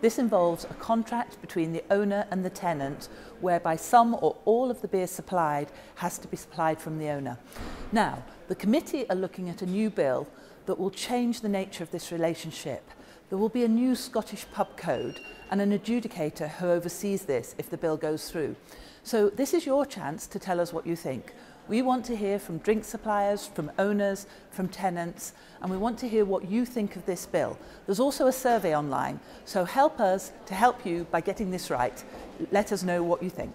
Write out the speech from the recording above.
This involves a contract between the owner and the tenant whereby some or all of the beer supplied has to be supplied from the owner. Now, the committee are looking at a new bill that will change the nature of this relationship There will be a new Scottish pub code and an adjudicator who oversees this if the bill goes through. So this is your chance to tell us what you think. We want to hear from drink suppliers, from owners, from tenants, and we want to hear what you think of this bill. There's also a survey online, so help us to help you by getting this right. Let us know what you think.